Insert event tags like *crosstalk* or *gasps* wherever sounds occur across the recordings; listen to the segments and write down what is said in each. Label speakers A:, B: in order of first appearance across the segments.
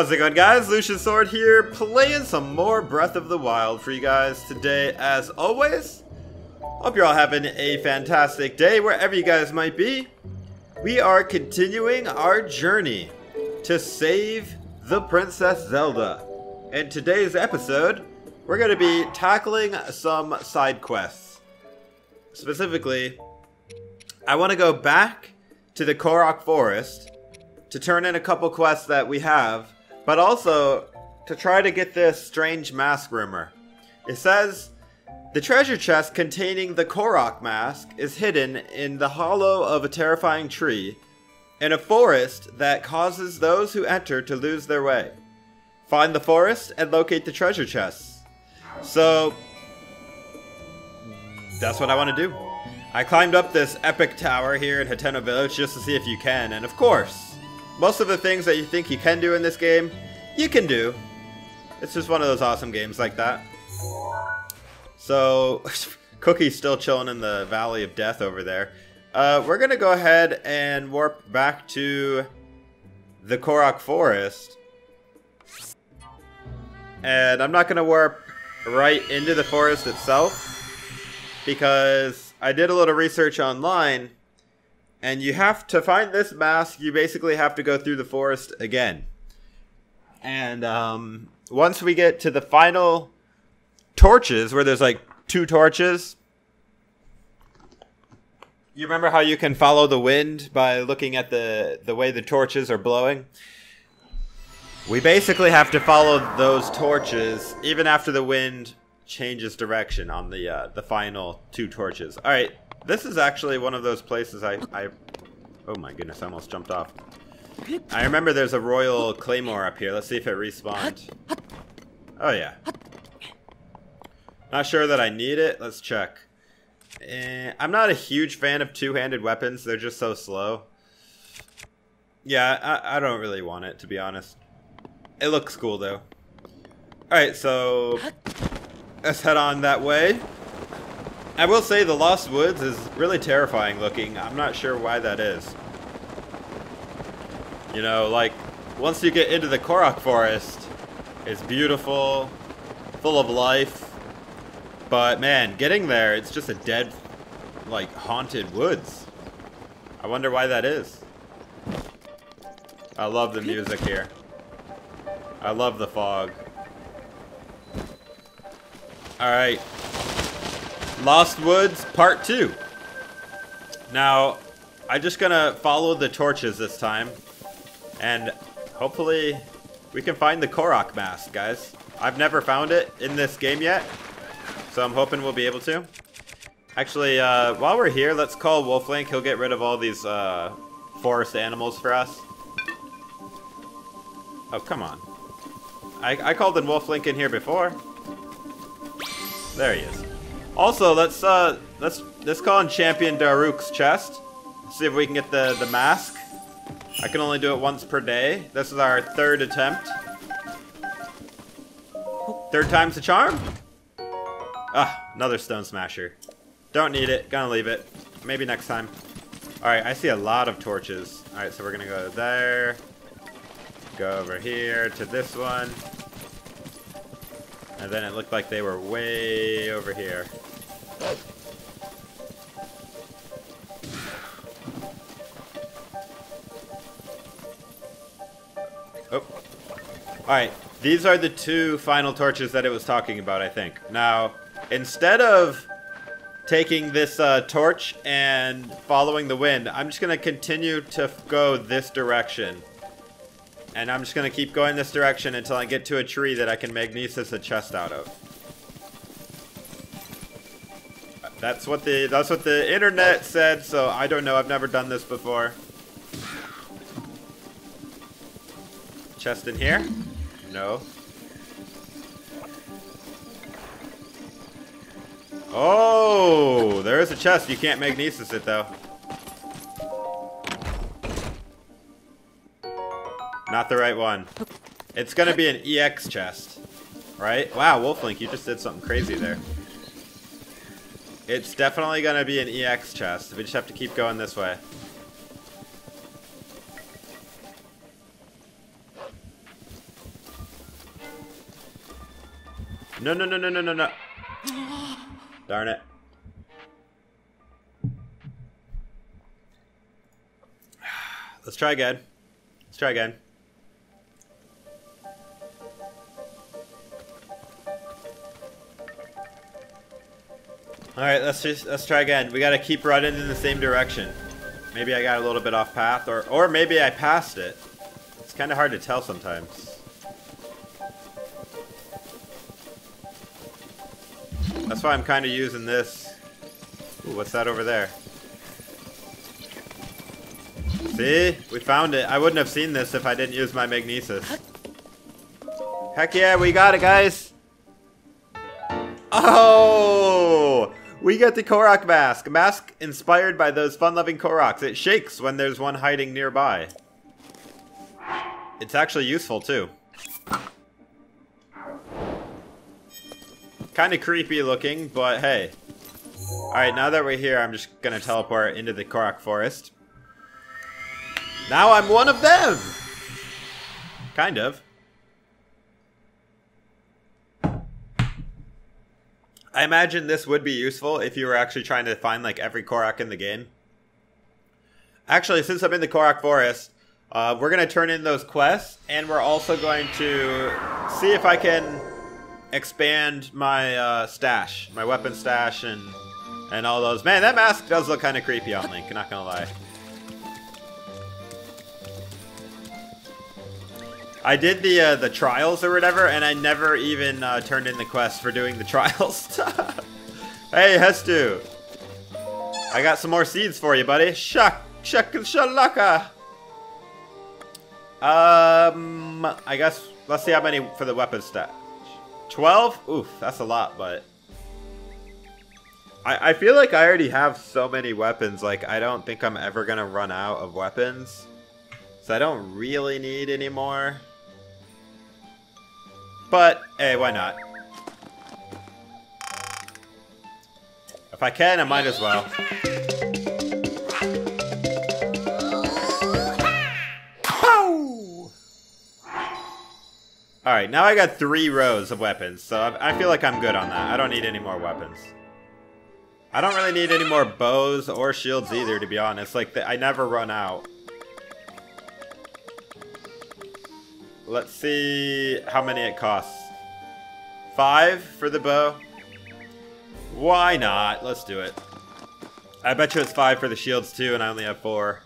A: How's it going guys? Lucian Sword here, playing some more Breath of the Wild for you guys today as always. Hope you're all having a fantastic day wherever you guys might be. We are continuing our journey to save the Princess Zelda. In today's episode, we're going to be tackling some side quests. Specifically, I want to go back to the Korok Forest to turn in a couple quests that we have, but also to try to get this strange mask rumor. It says the treasure chest containing the Korok mask is hidden in the hollow of a terrifying tree in a forest that causes those who enter to lose their way. Find the forest and locate the treasure chests. So that's what I want to do. I climbed up this epic tower here in Hateno Village just to see if you can, and of course, most of the things that you think you can do in this game, you can do. It's just one of those awesome games like that. So, *laughs* Cookie's still chilling in the Valley of Death over there. Uh, we're gonna go ahead and warp back to the Korok Forest. And I'm not gonna warp right into the forest itself because I did a little research online and you have to find this mask. You basically have to go through the forest again. And um, once we get to the final torches where there's like two torches. You remember how you can follow the wind by looking at the the way the torches are blowing? We basically have to follow those torches even after the wind changes direction on the uh, the final two torches. All right this is actually one of those places I, I... Oh my goodness, I almost jumped off. I remember there's a Royal Claymore up here. Let's see if it respawned. Oh yeah. Not sure that I need it. Let's check. Eh, I'm not a huge fan of two-handed weapons. They're just so slow. Yeah, I, I don't really want it, to be honest. It looks cool, though. Alright, so... Let's head on that way. I will say the Lost Woods is really terrifying looking. I'm not sure why that is. You know, like, once you get into the Korok Forest, it's beautiful, full of life. But man, getting there, it's just a dead, like, haunted woods. I wonder why that is. I love the music here. I love the fog. Alright. Lost Woods Part 2. Now, I'm just gonna follow the torches this time. And hopefully we can find the Korok mask, guys. I've never found it in this game yet. So I'm hoping we'll be able to. Actually, uh, while we're here, let's call Wolflink. He'll get rid of all these uh, forest animals for us. Oh, come on. I, I called in Wolflink in here before. There he is. Also, let's uh, let's let's call in Champion Daruk's chest. See if we can get the the mask. I can only do it once per day. This is our third attempt. Third time's the charm. Ah, another stone smasher. Don't need it. Gonna leave it. Maybe next time. All right, I see a lot of torches. All right, so we're gonna go there. Go over here to this one. And then it looked like they were way over here. Oh. Alright, these are the two final torches that it was talking about, I think. Now, instead of taking this uh, torch and following the wind, I'm just going to continue to go this direction. And I'm just going to keep going this direction until I get to a tree that I can magnesis a chest out of. That's what the that's what the internet said, so I don't know. I've never done this before. Chest in here? No. Oh, there is a chest. You can't magnesis it though. Not the right one. It's gonna be an EX chest. Right? Wow, Wolflink, you just did something crazy there. It's definitely gonna be an EX chest. We just have to keep going this way. No, no, no, no, no, no, no. *gasps* Darn it. Let's try again. Let's try again. Alright, let's just let's try again. We gotta keep running in the same direction. Maybe I got a little bit off path or or maybe I passed it. It's kinda hard to tell sometimes. That's why I'm kinda using this. Ooh, what's that over there? See? We found it. I wouldn't have seen this if I didn't use my magnesis. Heck yeah, we got it, guys! Get the Korok mask. A mask inspired by those fun-loving Koroks. It shakes when there's one hiding nearby. It's actually useful, too. Kind of creepy looking, but hey. Alright, now that we're here, I'm just gonna teleport into the Korok Forest. Now I'm one of them! Kind of. I imagine this would be useful if you were actually trying to find like every Korok in the game. Actually, since I'm in the Korok Forest, uh, we're going to turn in those quests, and we're also going to see if I can expand my uh, stash, my weapon stash, and and all those. Man, that mask does look kind of creepy on Link, not gonna lie. I did the uh, the trials or whatever, and I never even uh, turned in the quest for doing the *laughs* trials. *laughs* hey, Hestu. I got some more seeds for you, buddy. Shuck, shuck, shalaka. Um, I guess let's see how many for the weapon stat. Twelve? Oof, that's a lot, but I I feel like I already have so many weapons. Like I don't think I'm ever gonna run out of weapons, so I don't really need any more. But, hey, why not? If I can, I might as well. Alright, now I got three rows of weapons, so I feel like I'm good on that. I don't need any more weapons. I don't really need any more bows or shields either, to be honest. Like, I never run out. Let's see how many it costs. Five for the bow? Why not? Let's do it. I bet you it's five for the shields too, and I only have four.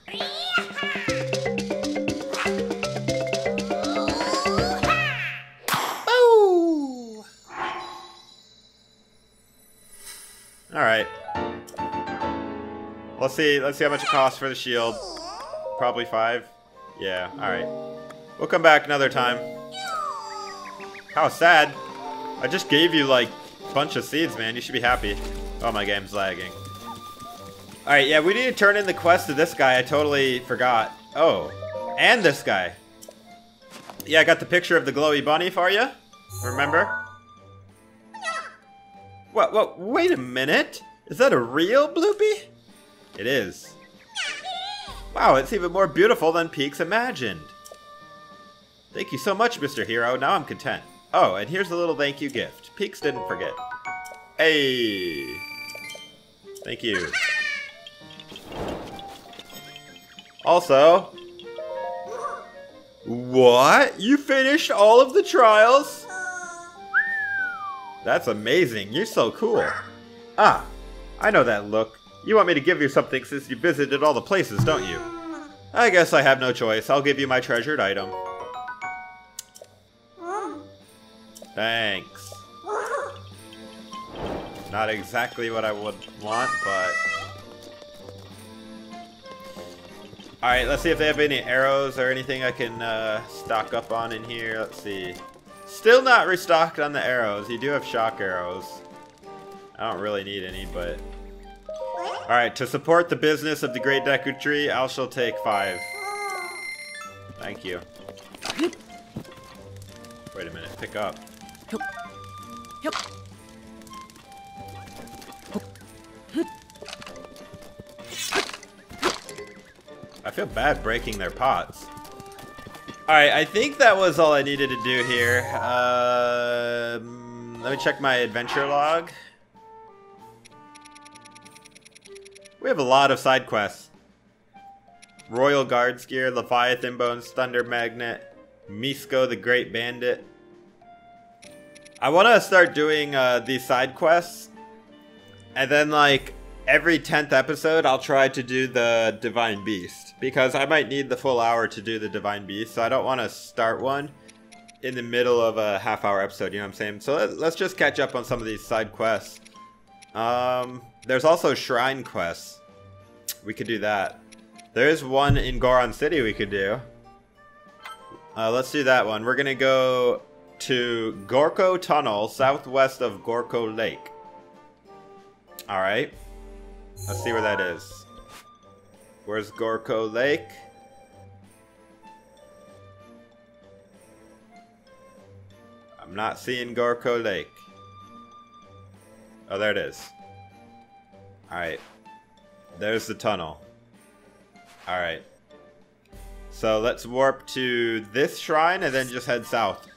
A: Alright. Let's see, let's see how much it costs for the shield. Probably five. Yeah, alright. We'll come back another time. How sad. I just gave you, like, a bunch of seeds, man. You should be happy. Oh, my game's lagging. Alright, yeah, we need to turn in the quest to this guy. I totally forgot. Oh, and this guy. Yeah, I got the picture of the glowy bunny for you. Remember? What, what, wait a minute. Is that a real Blupee? It is. Wow, it's even more beautiful than Peeks imagined. Thank you so much, Mr. Hero. Now I'm content. Oh, and here's a little thank you gift. Peeks didn't forget. Hey! Thank you. Also... What? You finished all of the trials? That's amazing. You're so cool. Ah, I know that look. You want me to give you something since you visited all the places, don't you? I guess I have no choice. I'll give you my treasured item. Thanks. Not exactly what I would want, but... Alright, let's see if they have any arrows or anything I can uh, stock up on in here. Let's see. Still not restocked on the arrows. You do have shock arrows. I don't really need any, but... Alright, to support the business of the Great Deku Tree, I shall take five. Thank you. Wait a minute, pick up. I feel bad breaking their pots. Alright, I think that was all I needed to do here. Um, let me check my adventure log. We have a lot of side quests. Royal Guards Gear, Leviathan Bones, Thunder Magnet, Misko the Great Bandit. I want to start doing uh, these side quests. And then, like, every 10th episode, I'll try to do the Divine Beast. Because I might need the full hour to do the Divine Beast. So I don't want to start one in the middle of a half hour episode, you know what I'm saying? So let, let's just catch up on some of these side quests. Um, there's also shrine quests. We could do that. There is one in Goron City we could do. Uh, let's do that one. We're gonna go to Gorko Tunnel, southwest of Gorko Lake. Alright. Let's see where that is. Where's Gorko Lake? I'm not seeing Gorko Lake. Oh, there it is. Alright. There's the tunnel. Alright. So let's warp to this shrine and then just head south.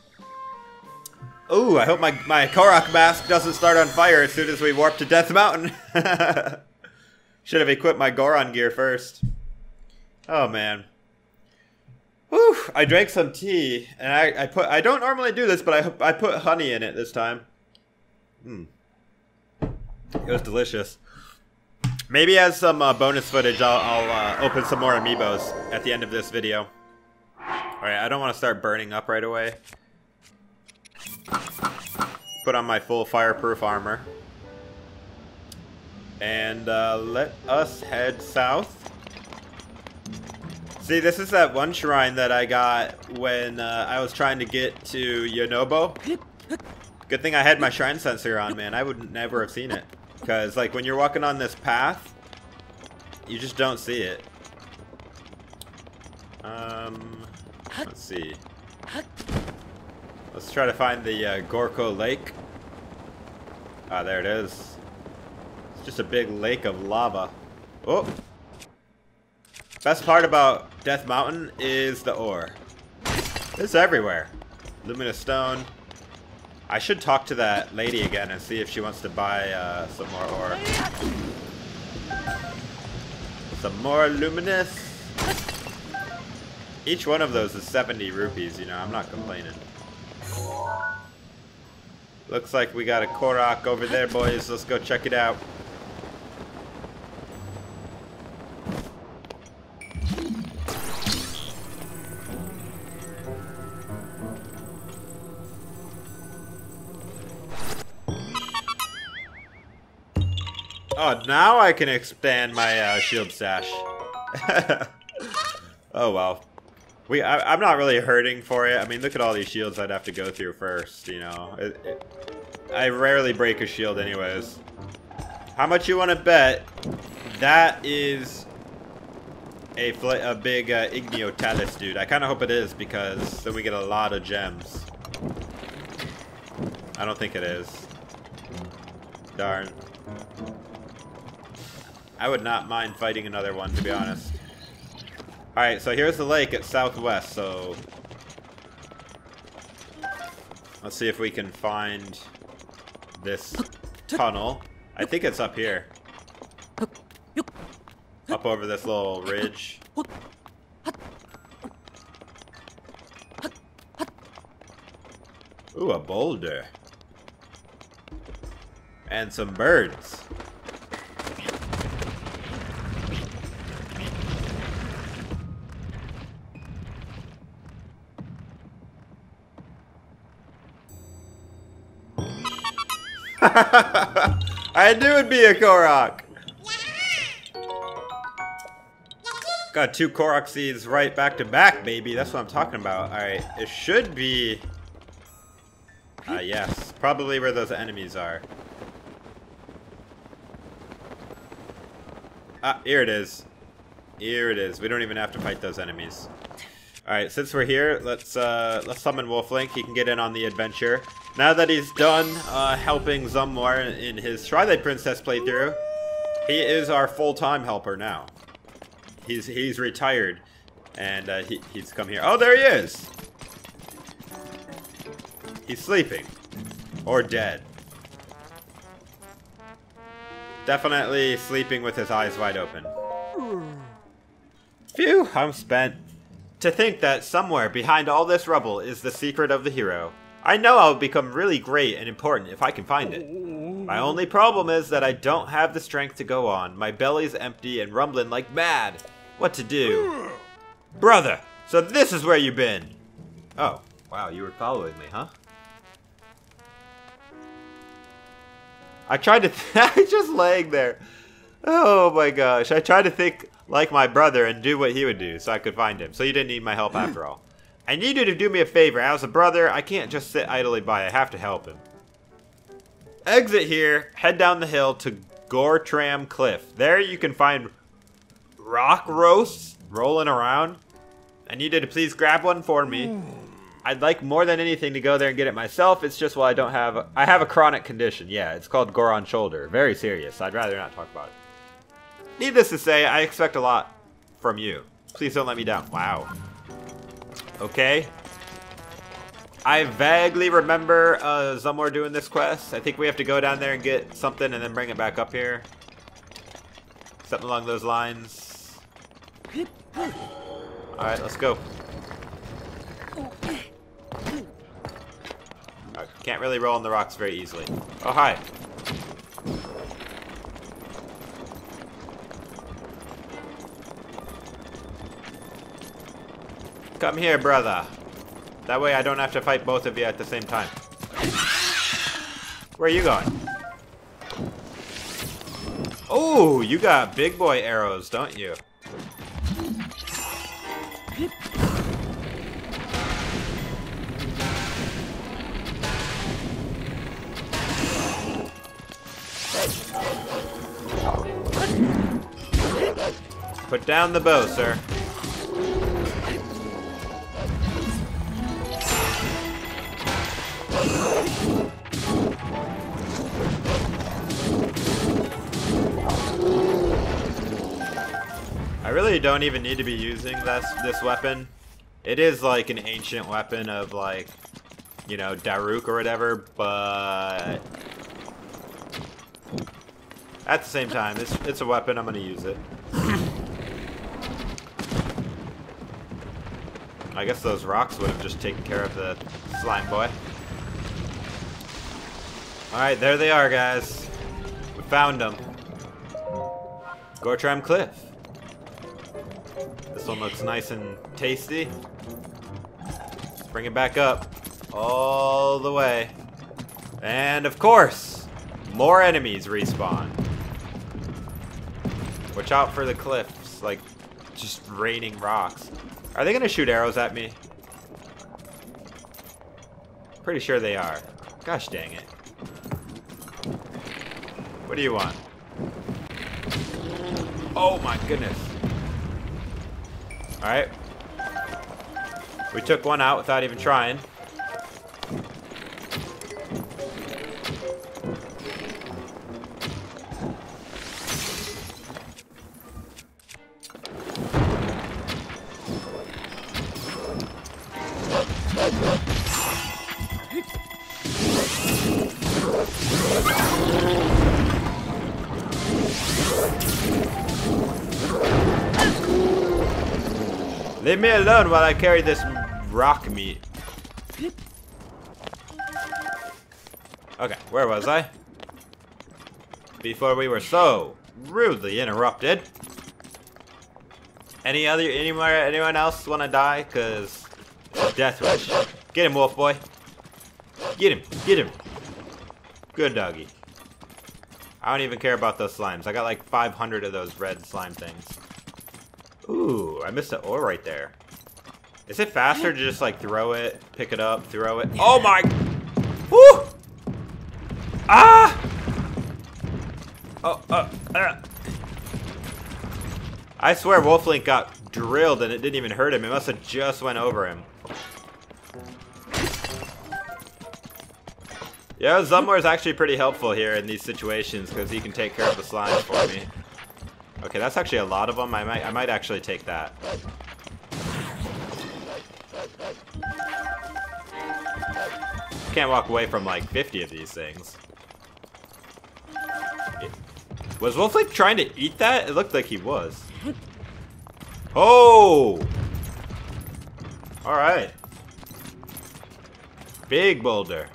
A: Ooh, I hope my, my Korok mask doesn't start on fire as soon as we warp to Death Mountain. *laughs* Should have equipped my Goron gear first. Oh, man. Whew, I drank some tea, and I, I put I don't normally do this, but I, hope I put honey in it this time. Hmm. It was delicious. Maybe as some uh, bonus footage, I'll, I'll uh, open some more amiibos at the end of this video. Alright, I don't want to start burning up right away. Put on my full fireproof armor. And uh, let us head south. See, this is that one shrine that I got when uh, I was trying to get to Yunobo. Good thing I had my shrine sensor on, man. I would never have seen it. Because, like, when you're walking on this path, you just don't see it. Um, let's see. Let's try to find the uh, Gorko Lake. Ah, there it is. It's just a big lake of lava. Oh! Best part about Death Mountain is the ore. It's everywhere. Luminous stone. I should talk to that lady again and see if she wants to buy uh, some more ore. Some more luminous. Each one of those is 70 rupees, you know, I'm not complaining. Looks like we got a Korok over there, boys. Let's go check it out. Oh, now I can expand my uh, shield sash. *laughs* oh, well. We, I, am not really hurting for it. I mean, look at all these shields I'd have to go through first, you know. It, it, I rarely break a shield anyways. How much you want to bet that is a, a big uh, Igneo Talus, dude? I kind of hope it is because then we get a lot of gems. I don't think it is. Darn. I would not mind fighting another one, to be honest. Alright, so here's the lake at southwest, so... Let's see if we can find this tunnel. I think it's up here. Up over this little ridge. Ooh, a boulder. And some birds. *laughs* I knew it'd be a Korok. Got two Korok seeds right back to back, baby. That's what I'm talking about. Alright, it should be... Uh, yes, probably where those enemies are. Ah, here it is. Here it is. We don't even have to fight those enemies. Alright, since we're here, let's uh, let's summon Wolflink. He can get in on the adventure. Now that he's done uh, helping Zumwar in his Twilight Princess playthrough, he is our full-time helper now. He's he's retired, and uh, he, he's come here. Oh, there he is! He's sleeping. Or dead. Definitely sleeping with his eyes wide open. Phew, I'm spent. To think that somewhere behind all this rubble is the secret of the hero. I know I'll become really great and important if I can find it. My only problem is that I don't have the strength to go on. My belly's empty and rumbling like mad. What to do? Brother, so this is where you've been. Oh, wow, you were following me, huh? I tried to. *laughs* I just laying there. Oh my gosh! I tried to think like my brother and do what he would do, so I could find him. So you didn't need my help after all. I need you to do me a favor. As a brother, I can't just sit idly by. I have to help him. Exit here. Head down the hill to Gortram Cliff. There you can find rock roasts rolling around. I need you to please grab one for me. I'd like more than anything to go there and get it myself. It's just well, I don't have. A, I have a chronic condition. Yeah, it's called Goron shoulder. Very serious. I'd rather not talk about it. Needless to say, I expect a lot from you. Please don't let me down. Wow. Okay. I vaguely remember uh, Zumwar doing this quest. I think we have to go down there and get something and then bring it back up here. Something along those lines. Alright, let's go. Can't really roll on the rocks very easily. Oh, hi. Come here, brother. That way I don't have to fight both of you at the same time. Where are you going? Oh, you got big boy arrows, don't you? Put down the bow, sir. Really don't even need to be using this this weapon. It is like an ancient weapon of like, you know, Daruk or whatever, but at the same time, it's it's a weapon. I'm gonna use it. I guess those rocks would have just taken care of the slime boy. Alright, there they are, guys. We found them. Gortram Cliff. This one looks nice and tasty. Let's bring it back up. All the way. And of course, more enemies respawn. Watch out for the cliffs, like just raining rocks. Are they gonna shoot arrows at me? Pretty sure they are. Gosh dang it. What do you want? Oh my goodness. Alright. We took one out without even trying. While I carry this rock meat. Okay, where was I? Before we were so rudely interrupted. Any other, anywhere, anyone else want to die? Cause death rush. Get him, wolf boy. Get him, get him. Good doggy. I don't even care about those slimes. I got like 500 of those red slime things. Ooh, I missed an ore right there. Is it faster to just like throw it, pick it up, throw it? Oh my! Woo! Ah! Oh, uh, uh. I swear Wolflink got drilled and it didn't even hurt him. It must have just went over him. Yeah, Zumwar is actually pretty helpful here in these situations because he can take care of the slime for me. Okay, that's actually a lot of them. I might, I might actually take that. Can't walk away from like 50 of these things. Was Wolflink trying to eat that? It looked like he was. Oh! Alright. Big boulder.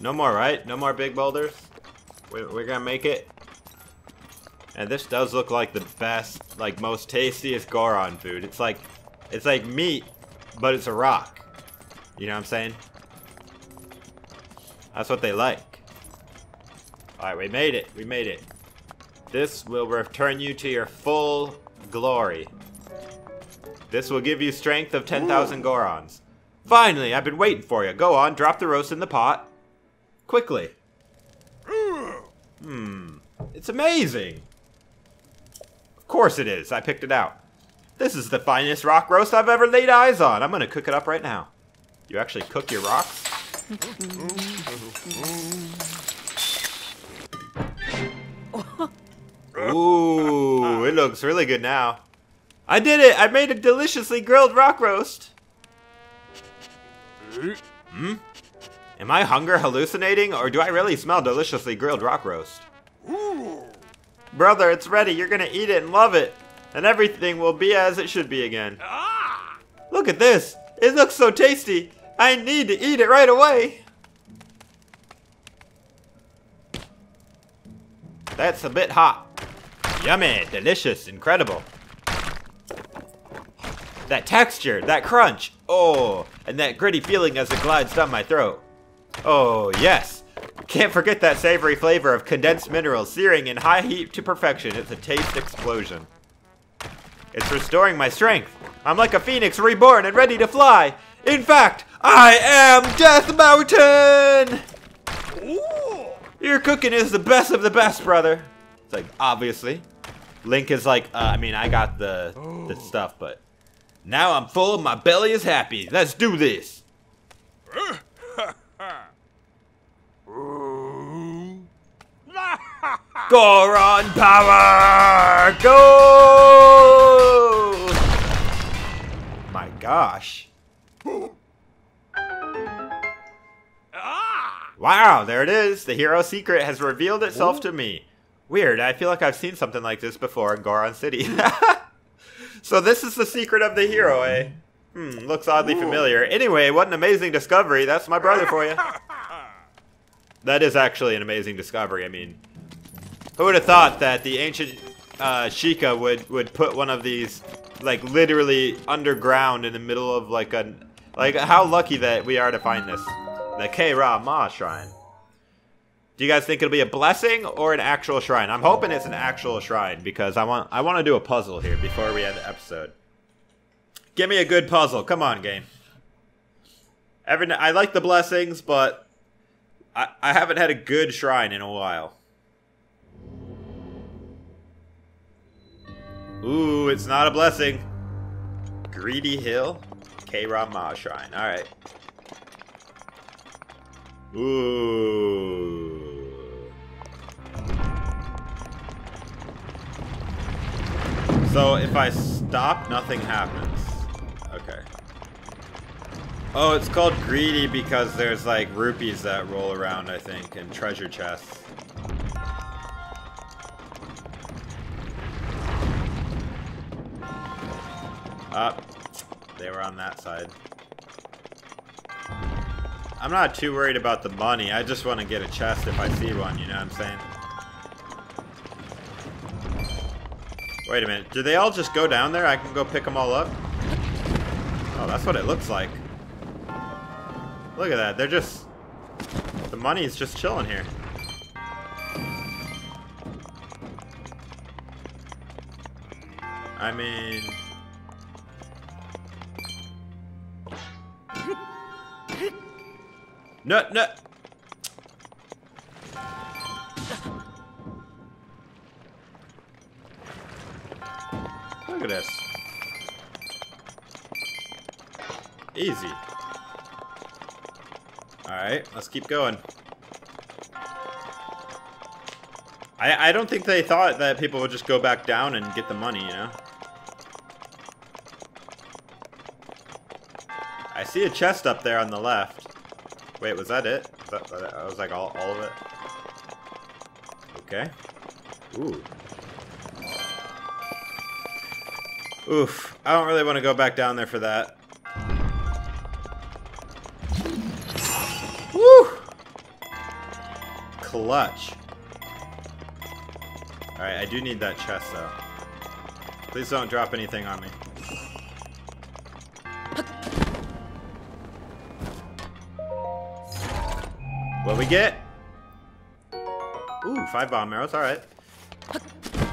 A: No more, right? No more big boulders? We're gonna make it. And this does look like the best, like most tastiest Goron food. It's like, it's like meat, but it's a rock. You know what I'm saying? That's what they like. Alright, we made it. We made it. This will return you to your full glory. This will give you strength of 10,000 Gorons. Finally, I've been waiting for you. Go on, drop the roast in the pot. Quickly. Hmm. It's amazing. Of course it is. I picked it out. This is the finest rock roast I've ever laid eyes on. I'm gonna cook it up right now. You actually cook your rocks? Ooh, it looks really good now. I did it! I made a deliciously grilled rock roast. Hmm? Am I hunger hallucinating, or do I really smell deliciously grilled rock roast? Brother, it's ready. You're gonna eat it and love it. And everything will be as it should be again. Look at this. It looks so tasty. I need to eat it right away. That's a bit hot. Yummy, delicious, incredible. That texture, that crunch. Oh, and that gritty feeling as it glides down my throat. Oh, yes. Can't forget that savory flavor of condensed minerals searing in high heat to perfection. It's a taste explosion. It's restoring my strength. I'm like a phoenix reborn and ready to fly. In fact, I am Death Mountain! Ooh. Your cooking is the best of the best, brother. It's like, obviously. Link is like, uh, I mean, I got the, the stuff, but now I'm full, my belly is happy. Let's do this. *laughs* Goron power! Go! My gosh. Wow, there it is. The hero secret has revealed itself to me. Weird, I feel like I've seen something like this before in Goron City. *laughs* so this is the secret of the hero, eh? Hmm, looks oddly familiar. Anyway, what an amazing discovery. That's my brother for you. *laughs* That is actually an amazing discovery. I mean, who would have thought that the ancient uh, Sheikah would, would put one of these, like, literally underground in the middle of, like, a... Like, how lucky that we are to find this. The Kayra Mah Shrine. Do you guys think it'll be a blessing or an actual shrine? I'm hoping it's an actual shrine because I want I want to do a puzzle here before we end the episode. Give me a good puzzle. Come on, game. Every I like the blessings, but I, I haven't had a good shrine in a while. Ooh, it's not a blessing. Greedy Hill, Kayra Mah Shrine. All right. So if I stop, nothing happens. Okay. Oh, it's called greedy because there's like rupees that roll around, I think, and treasure chests. Up. they were on that side. I'm not too worried about the money. I just want to get a chest if I see one, you know what I'm saying? Wait a minute. Do they all just go down there? I can go pick them all up? Oh, that's what it looks like. Look at that. They're just... The money's just chilling here. I mean... No, no! Look at this. Easy. Alright, let's keep going. I, I don't think they thought that people would just go back down and get the money, you know? I see a chest up there on the left. Wait, was that it? Was that, that was like all, all of it? Okay. Ooh. Oof. I don't really want to go back down there for that. Woo! Clutch. Alright, I do need that chest though. Please don't drop anything on me. What we get? Ooh, five bomb arrows, alright.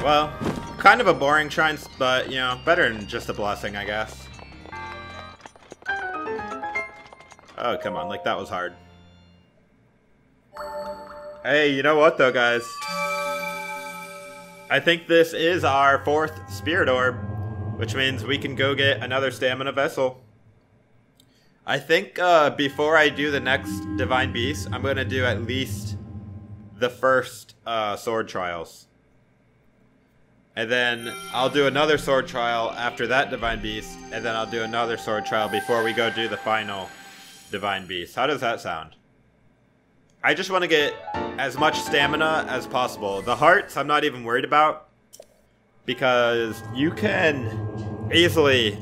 A: Well, kind of a boring shrine, but, you know, better than just a blessing, I guess. Oh, come on, like that was hard. Hey, you know what though, guys? I think this is our fourth Spirit Orb, which means we can go get another Stamina Vessel. I think uh, before I do the next Divine Beast, I'm going to do at least the first uh, Sword Trials. And then I'll do another Sword Trial after that Divine Beast, and then I'll do another Sword Trial before we go do the final Divine Beast. How does that sound? I just want to get as much stamina as possible. The hearts, I'm not even worried about. Because you can easily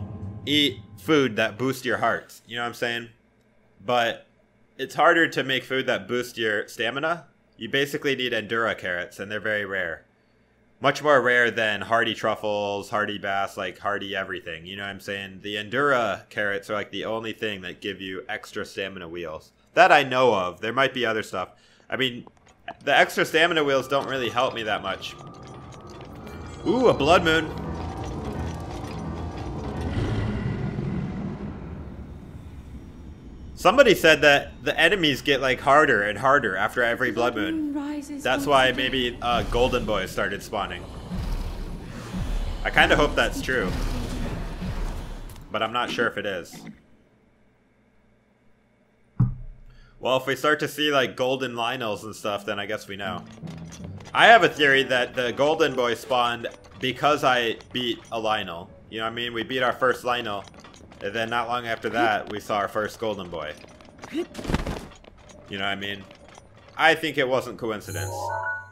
A: eat food that boosts your hearts. You know what I'm saying? But it's harder to make food that boosts your stamina. You basically need Endura carrots, and they're very rare. Much more rare than hardy truffles, hardy bass, like hardy everything. You know what I'm saying? The Endura carrots are like the only thing that give you extra stamina wheels. That I know of. There might be other stuff. I mean, the extra stamina wheels don't really help me that much. Ooh, a blood moon. Somebody said that the enemies get like harder and harder after every blood moon. That's why maybe uh, golden boys started spawning. I kind of hope that's true. But I'm not sure if it is. Well, if we start to see like golden Lynels and stuff, then I guess we know. I have a theory that the golden boy spawned because I beat a Lynel. You know what I mean? We beat our first Lynel, and then not long after that, we saw our first golden boy. You know what I mean? I think it wasn't coincidence.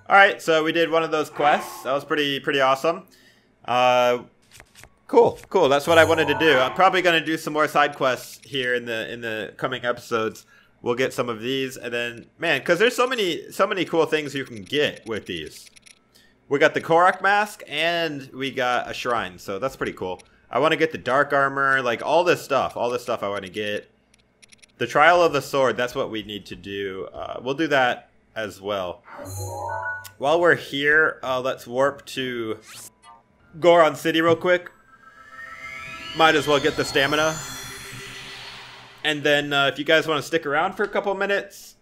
A: Alright, so we did one of those quests. That was pretty pretty awesome. Uh, cool, cool. That's what I wanted to do. I'm probably going to do some more side quests here in the in the coming episodes. We'll get some of these, and then man, because there's so many so many cool things you can get with these. We got the Korok mask, and we got a shrine, so that's pretty cool. I want to get the dark armor, like all this stuff. All this stuff I want to get. The trial of the sword. That's what we need to do. Uh, we'll do that as well. While we're here, uh, let's warp to Goron City real quick. Might as well get the stamina. And then uh, if you guys want to stick around for a couple minutes,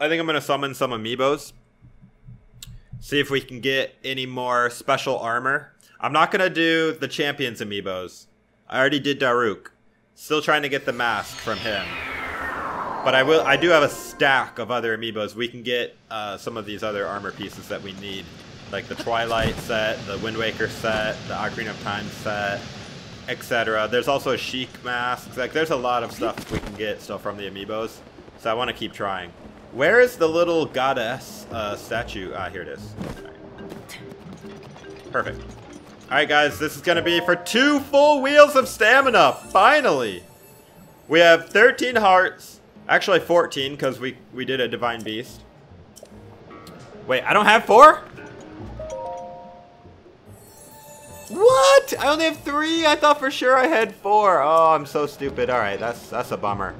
A: I think I'm going to summon some amiibos. See if we can get any more special armor. I'm not to do the Champions amiibos. I already did Daruk. Still trying to get the mask from him. But I will. I do have a stack of other amiibos. We can get uh, some of these other armor pieces that we need. Like the Twilight set, the Wind Waker set, the Ocarina of Time set, etc. There's also a Sheik mask. Like, there's a lot of stuff we can get still from the amiibos. So I want to keep trying. Where is the little goddess uh, statue? Ah, here it is. Perfect. Alright, guys, this is going to be for two full wheels of stamina. Finally! We have 13 hearts. Actually, 14, because we, we did a Divine Beast. Wait, I don't have four? What? I only have three? I thought for sure I had four. Oh, I'm so stupid. All right, that's that's a bummer.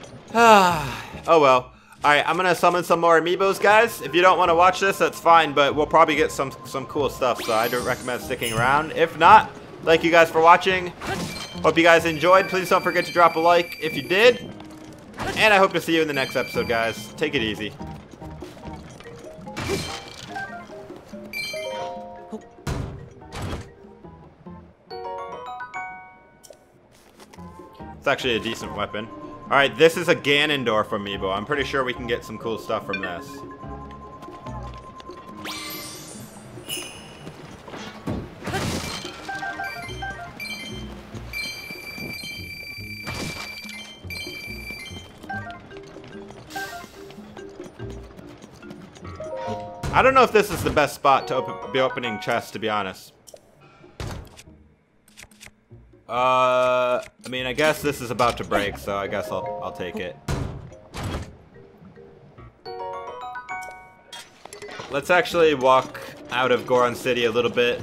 A: *sighs* oh well. Alright, I'm gonna summon some more amiibos, guys. If you don't want to watch this, that's fine, but we'll probably get some, some cool stuff, so I don't recommend sticking around. If not, thank you guys for watching. Hope you guys enjoyed. Please don't forget to drop a like if you did. And I hope to see you in the next episode, guys. Take it easy. It's actually a decent weapon. Alright, this is a Ganondorf amiibo. I'm pretty sure we can get some cool stuff from this. I don't know if this is the best spot to be opening chests, to be honest. Uh, I mean, I guess this is about to break, so I guess I'll, I'll take it. Let's actually walk out of Goron City a little bit.